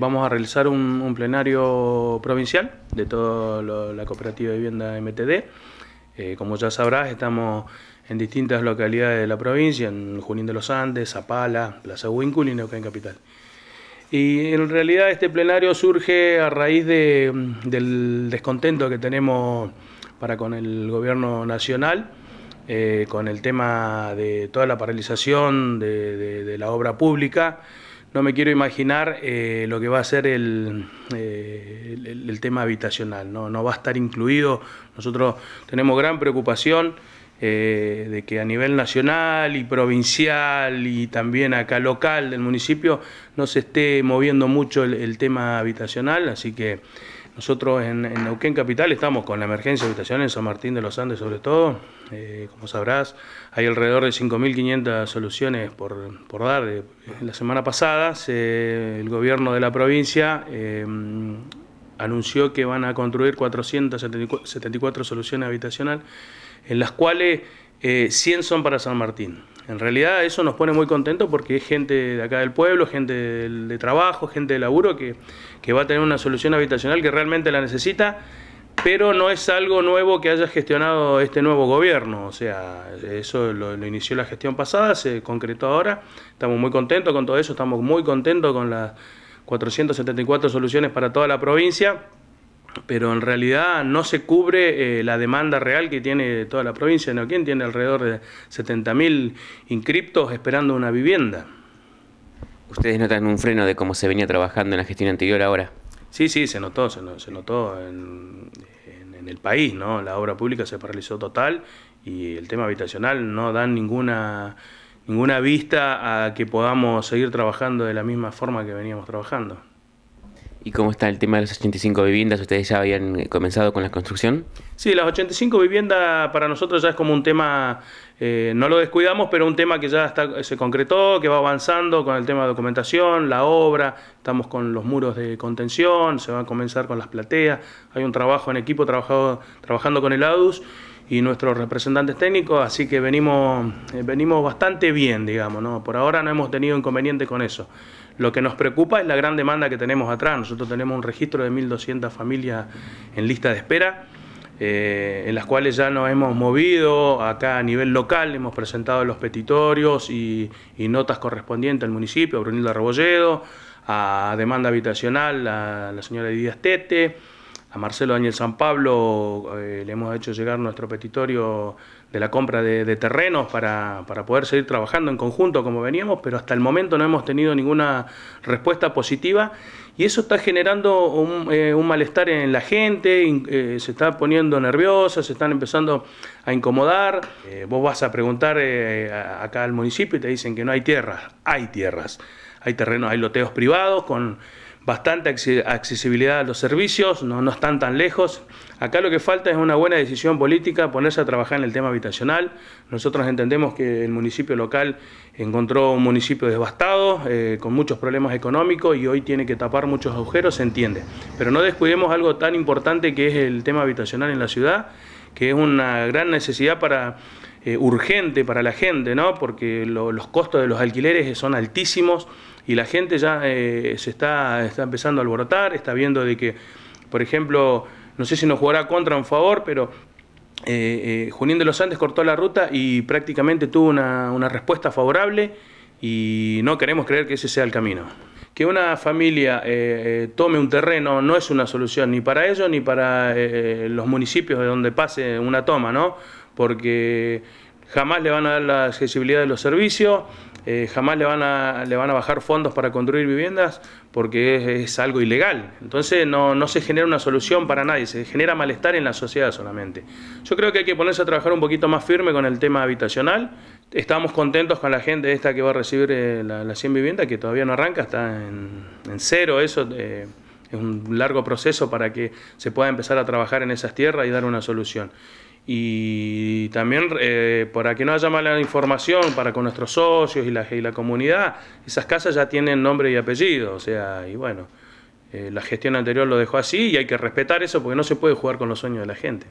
Vamos a realizar un, plenario provincial de toda la cooperativa de vivienda MTD. Eh, como ya sabrás, estamos en distintas localidades de la provincia, en Junín de los Andes, Zapala, Plaza Huíncul y Neuquén Capital. Y en realidad este plenario surge a raíz del descontento que tenemos para con el gobierno nacional, eh, con el tema de toda la paralización de, la obra pública. No me quiero imaginar eh, lo que va a ser el, eh, el, tema habitacional, ¿no? no va a estar incluido. Nosotros tenemos gran preocupación eh, de que a nivel nacional y provincial y también acá local del municipio no se esté moviendo mucho el, tema habitacional, así que nosotros en, Neuquén Capital estamos con la emergencia habitacional en San Martín de los Andes sobre todo, eh, como sabrás hay alrededor de 5.500 soluciones por, dar. La semana pasada el gobierno de la provincia eh, anunció que van a construir 474 soluciones habitacionales en las cuales 100 eh, son para San Martín. En realidad eso nos pone muy contentos porque es gente de acá del pueblo, gente de, trabajo, gente de laburo que, va a tener una solución habitacional que realmente la necesita, pero no es algo nuevo que haya gestionado este nuevo gobierno. O sea, eso lo, lo inició la gestión pasada, se concretó ahora. Estamos muy contentos con todo eso, estamos muy contentos con las 474 soluciones para toda la provincia pero en realidad no se cubre eh, la demanda real que tiene toda la provincia de Neuquén, tiene alrededor de 70.000 inscriptos esperando una vivienda. ¿Ustedes notan un freno de cómo se venía trabajando en la gestión anterior ahora? Sí, sí, se notó, se, notó en, el país, ¿no? La obra pública se paralizó total y el tema habitacional no da ninguna, ninguna vista a que podamos seguir trabajando de la misma forma que veníamos trabajando. ¿Y cómo está el tema de las 85 viviendas? ¿Ustedes ya habían comenzado con la construcción? Sí, las 85 viviendas para nosotros ya es como un tema, eh, no lo descuidamos, pero un tema que ya está, se concretó, que va avanzando con el tema de documentación, la obra, estamos con los muros de contención, se va a comenzar con las plateas, hay un trabajo en equipo trabajado, trabajando con el ADUS y nuestros representantes técnicos, así que venimos, eh, venimos bastante bien, digamos, ¿no? Por ahora no hemos tenido inconveniente con eso. Lo que nos preocupa es la gran demanda que tenemos atrás. Nosotros tenemos un registro de 1.200 familias en lista de espera, eh, en las cuales ya nos hemos movido acá a nivel local, hemos presentado los petitorios y, notas correspondientes al municipio, a Brunilda Rebolledo, a demanda habitacional a la señora Díaz Tete, a Marcelo Daniel San Pablo eh, le hemos hecho llegar nuestro petitorio de la compra de, terrenos para, poder seguir trabajando en conjunto como veníamos, pero hasta el momento no hemos tenido ninguna respuesta positiva. Y eso está generando un, eh, malestar en la gente, eh, se está poniendo nerviosa, se están empezando a incomodar. vos vas a preguntar acá al municipio y te dicen que no hay tierras, hay tierras, hay terrenos, hay loteos privados con bastante accesibilidad a los servicios, no, no están tan lejos. Acá lo que falta es una buena decisión política, ponerse a trabajar en el tema habitacional. Nosotros entendemos que el municipio local encontró un municipio devastado, eh, con muchos problemas económicos y hoy tiene que tapar muchos agujeros, se entiende. Pero no descuidemos algo tan importante que es el tema habitacional en la ciudad, que es una gran necesidad para eh, urgente para la gente, ¿no? porque los costos de los alquileres son altísimos y la gente ya eh, se está, está empezando a alborotar, está viendo de que, por ejemplo, no sé si nos jugará contra o en favor, pero eh, Junín de los Andes cortó la ruta y prácticamente tuvo una, una respuesta favorable y no queremos creer que ese sea el camino que una familia tome un terreno no es una solución ni para ellos ni para los municipios de donde pase una toma, ¿no? Porque jamás le van a dar la accesibilidad de los servicios, eh, jamás le van, a, le van a bajar fondos para construir viviendas porque es, algo ilegal. Entonces no, no, se genera una solución para nadie, se genera malestar en la sociedad solamente. Yo creo que hay que ponerse a trabajar un poquito más firme con el tema habitacional. Estamos contentos con la gente esta que va a recibir eh, la, 100 viviendas, que todavía no arranca, está en, cero eso. Eh, es un largo proceso para que se pueda empezar a trabajar en esas tierras y dar una solución. Y también, eh, para que no haya mala información para con nuestros socios y la, y la comunidad, esas casas ya tienen nombre y apellido, o sea, y bueno, eh, la gestión anterior lo dejó así y hay que respetar eso porque no se puede jugar con los sueños de la gente.